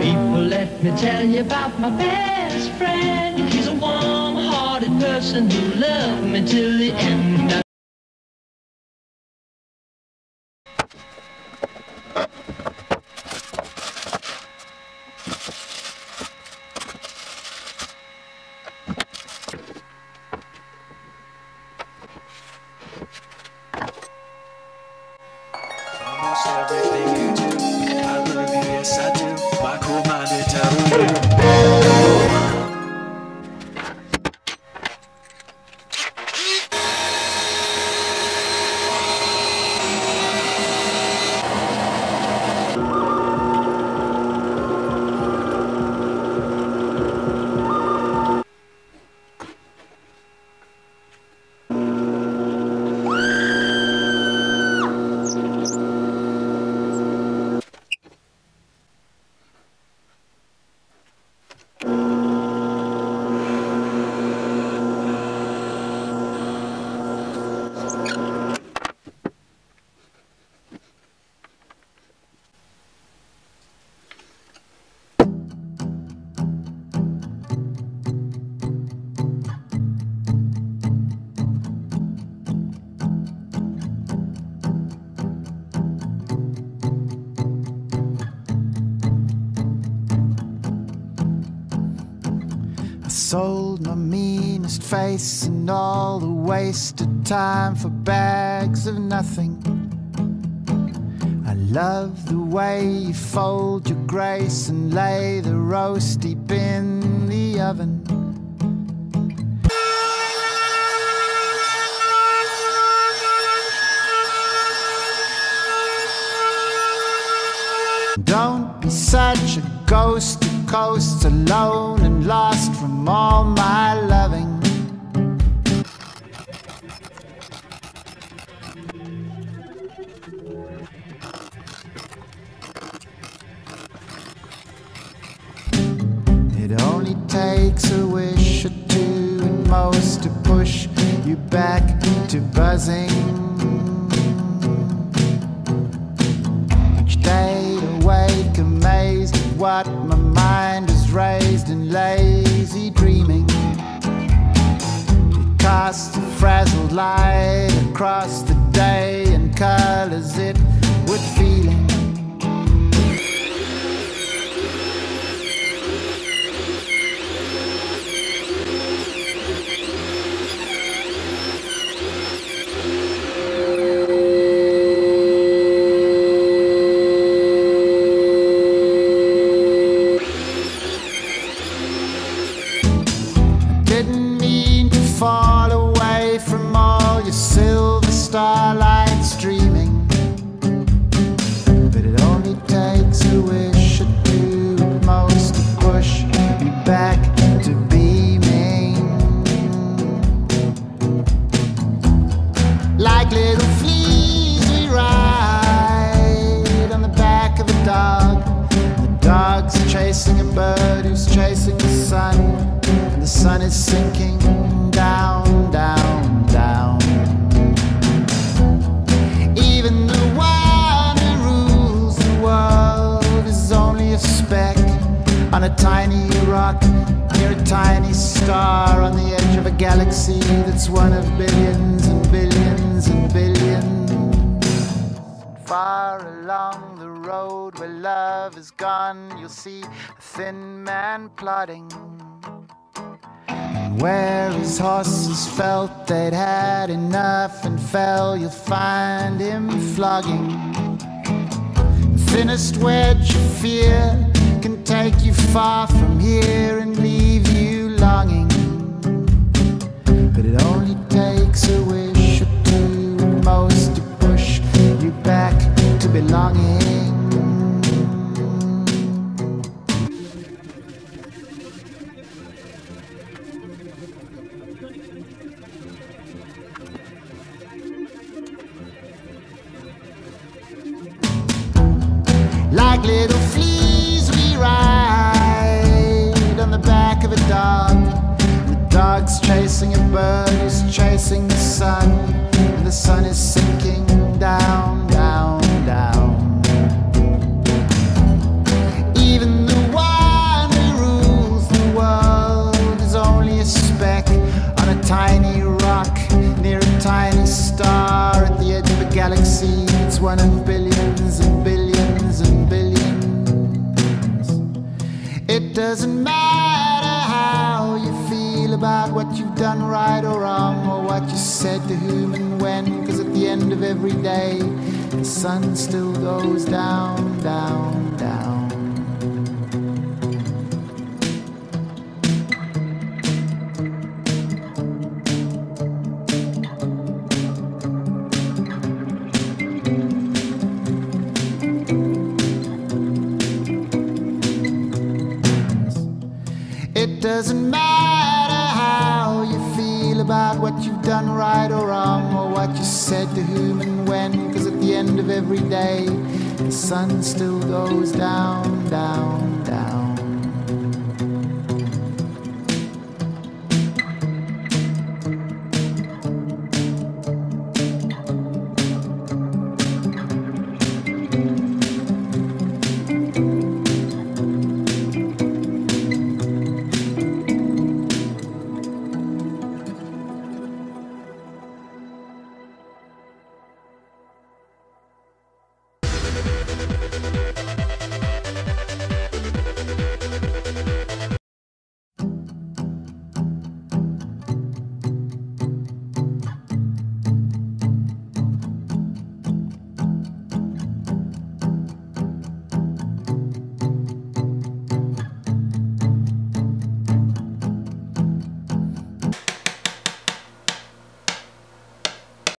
People, let me tell you about my best friend. He's a warm-hearted person who loved me till the end. Sold my meanest face and all the wasted time for bags of nothing. I love the way you fold your grace and lay the roast deep in the oven. Don't such a ghost who coasts alone and lost from all my loving. It only takes a wish or two at most to push you back to buzzing. What my mind has raised in lazy dreaming. It casts a frazzled light across the day takes on a tiny rock near a tiny star on the edge of a galaxy that's one of billions and billions and billions. Far along the road where love is gone, you'll see a thin man plodding. Where his horses felt they'd had enough and fell, you'll find him flogging. Thinnest wedge of fear take you far from here and leave you longing. But it only takes a wish or two at most to push you back to belonging. Like little chasing a bird, who's chasing the sun, and the sun is sinking down, down, down. Even the one who rules the world is only a speck on a tiny rock near a tiny star at the edge of a galaxy. It's one of billions and billions and billions. It doesn't matter how you feel about what done right or wrong, or what you said to whom and when, because at the end of every day, the sun still goes down, down, about what you've done right or wrong, or what you said to whom and when, because at the end of every day, the sun still goes down, down, down.